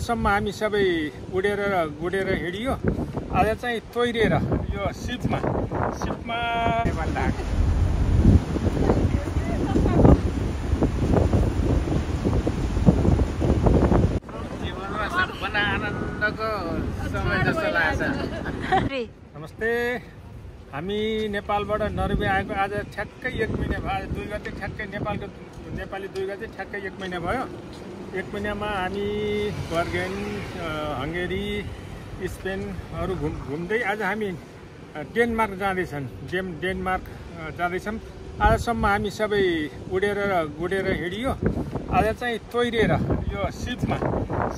आजसम्म हामी सबै उडेर र गुडेर हिँडियो। आज चाहिँ तोइरिएर यो सिपमा। सिपमा सबभन्दा आनन्दको नमस्ते। हामी नेपालबाट नर्वे आएको आज ठ्याक्कै एक महिना भयो दुई गते ठ्याक्कै नेपालको नेपाली दुई गते ठ्याक्कै एक महिना भयो। एक महिनामा हामी बर्गेन हङ्गेरी स्पेनहरू घुम घुम्दै आज हामी डेनमार्क जाँदैछन्। डेन डेनमार्क जाँदैछौँ। आजसम्म हामी सबै उडेर र गुडेर हिँडियो। आज चाहिँ तोइरिएर यो सिपमा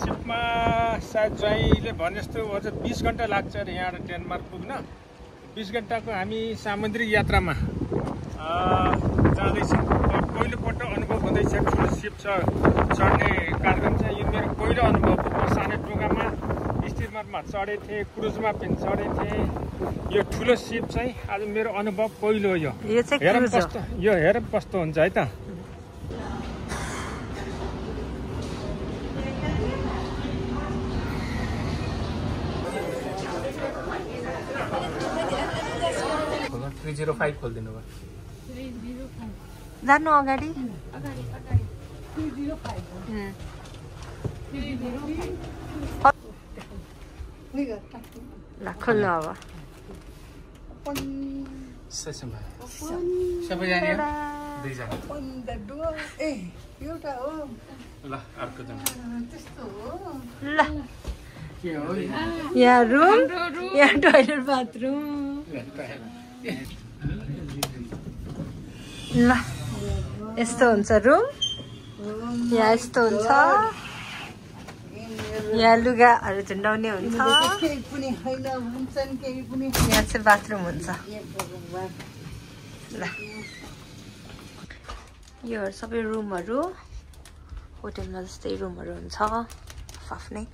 सिपमा सायद ज्वाइँले भने जस्तो अझ बिस घन्टा लाग्छ अरे यहाँबाट डेनमार्क पुग्न। बिस घन्टाको हामी सामुद्रिक यात्रामा जाँदैछौँ। हुँदैछ ठुलो सिप छ चढ्ने कार्यक्रम चाहिँ यो मेरो पहिलो अनुभव हो। सानो डुङ्गामा स्टिमरमा चढेको थिएँ क्रुजमा पनि चढेको थिएँ। यो ठुलो सिप चाहिँ आज मेरो अनुभव पहिलो हो यो। यो चाहिँ हेरौँ क्रुज हो। कस्तो यो हेरौँ कस्तो हुन्छ है त। थ्री जिरो फाइभ खोलिदिनु भयो। जानु अगाडि. ल खोल्नु अब यहाँ रुम यहाँ टोइलेट बाथरुम ल यस्तो हुन्छ रुम यहाँ यस्तो हुन्छ। यहाँ लुगाहरू झुन्डाउने हुन्छ। यहाँ चाहिँ बाथरुम हुन्छ। ल। योहरू सबै रुमहरू होटेलमा जस्तै रुमहरू हुन्छ। आफ्नै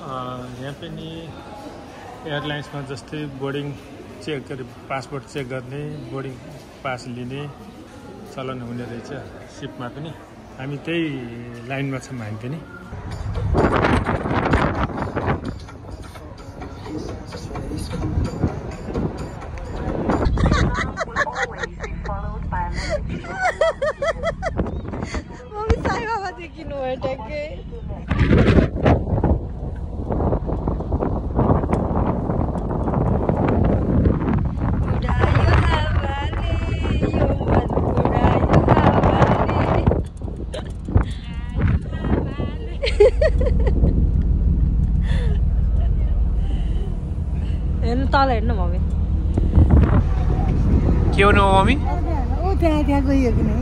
अ, यहाँ पनि एयरलाइन्समा जस्तै बोर्डिङ चेक पासपोर्ट चेक गर्ने बोर्डिङ पास लिने चलन हुने रहेछ सिपमा पनि। हामी त्यही लाइनमा छौँ हामी पनि। तल हेर्नु मम्मी के हो मम्मी ओ त्यहाँ त्यहाँ गइयो कि नै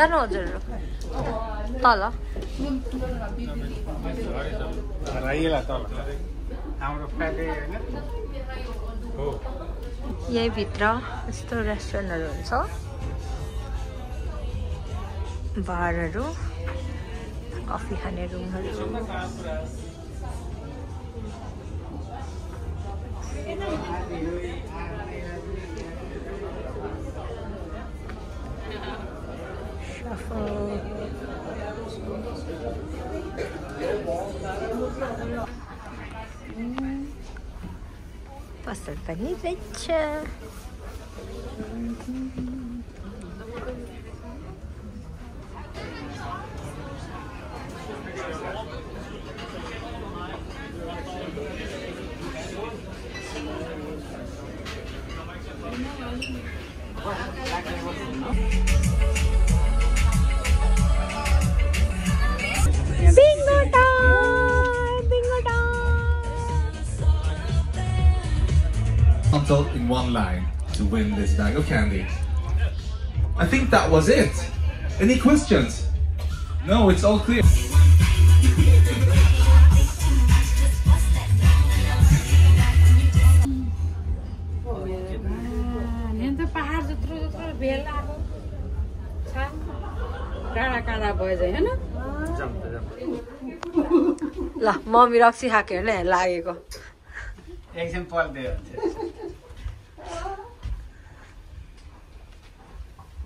जानु हजुर तल यहीँभित्र यस्तो रेस्टुरेन्टहरू हुन्छ बारहरू कफी खाने रुमहरू Pastel paniewitje. Thank. One line to win this bag of candy. I think that was it. Any questions? No, it's all clear. ल मम्मी रक्सी खाएको हेर्न लागेको एकछिन पल्टियो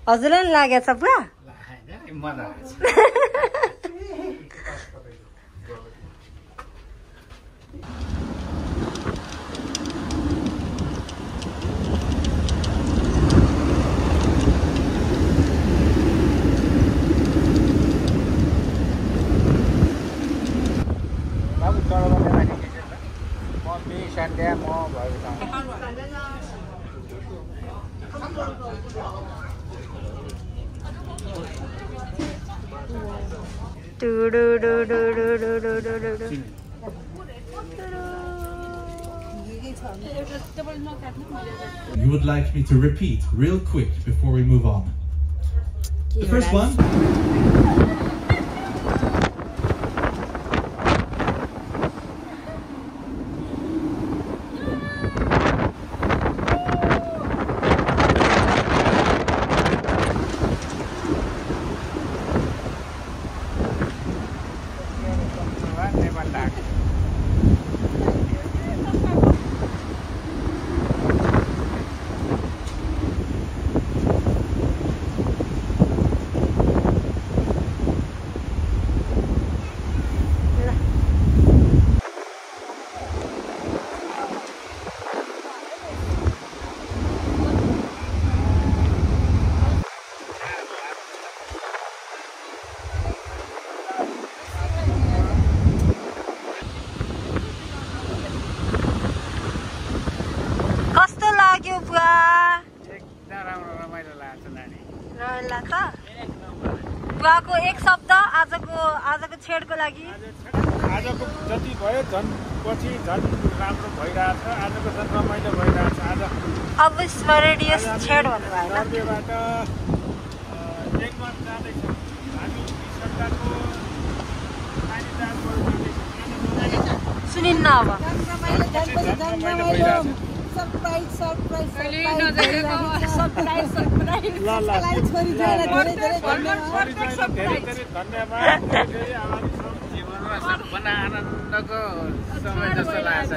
हजुरलाई लागेको छ पुरा? You would like me to repeat real quick before we move on. The first one. छेडको लागि। आजको जति भयो झन् पछि झन् राम्रो भइरहेछ। आजको झन् रमाइलो भइरहेछ। आज अविस्मरणीय छेड भन्नुभयो नर्वेबाट जाँदैछौँ। हामी जाँदैछौँ। सुनिन्न अब। सरप्राइज सरप्राइज सरप्राइज सरप्राइज ल ल छोरी जोएर धेरै धेरै धन्यवाद. जीवनमा सबभन्दा आनन्दको समय जस्तो लाग्छ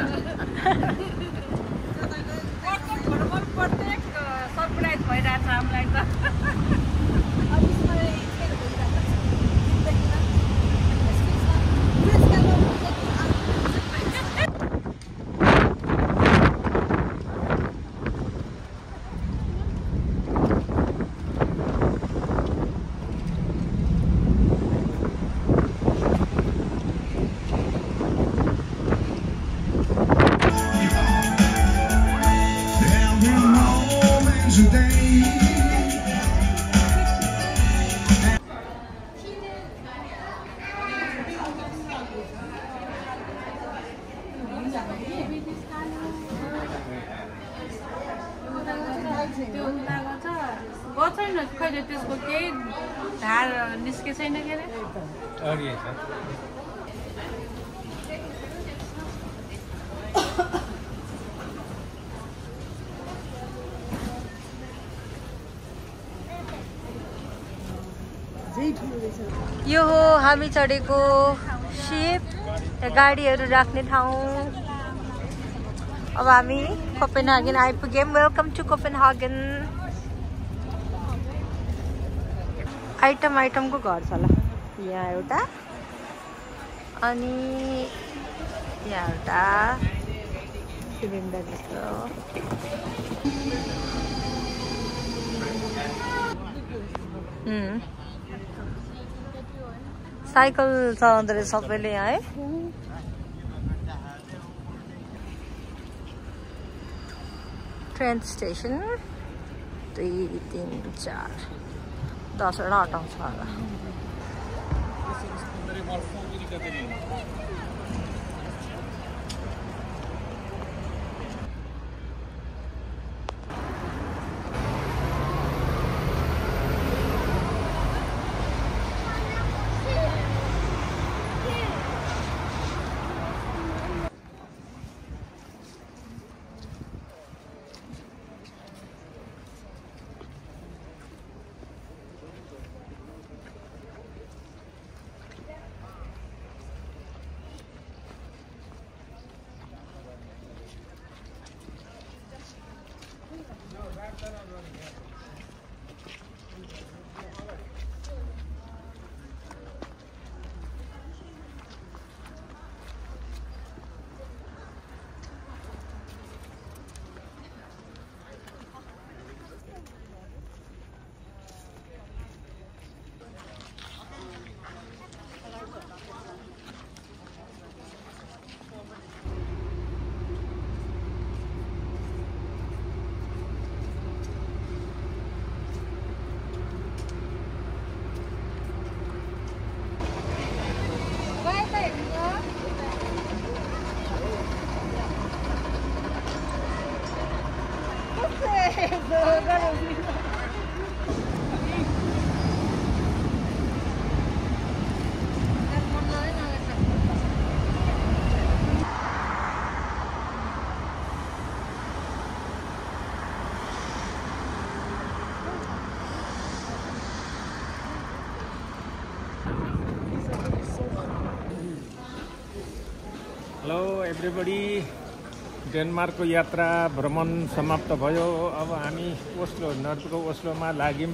छैन? खैले त्यसको केही धार निस्के छैन के अरे? यो हो हामी चढेको सिप गाडीहरू राख्ने ठाउँ। अब हामी कोपेनहागन आइपुग्यौँ। वेलकम टु कोपेनहागन आइटम आइटमको घर छ ल। यहाँ एउटा अनि यहाँ एउटा सिलिन्डर जस्तो. साइकल चलाउँदो रहेछ सबैले यहाँ है। ट्रेन स्टेसन दुई तिन चार। दसवटा हटाउँछ होला एभ्रिबडी डेनमार्कको यात्रा भ्रमण समाप्त भयो। अब हामी ओस्लो नर्वेको ओस्लोमा लाग्यौँ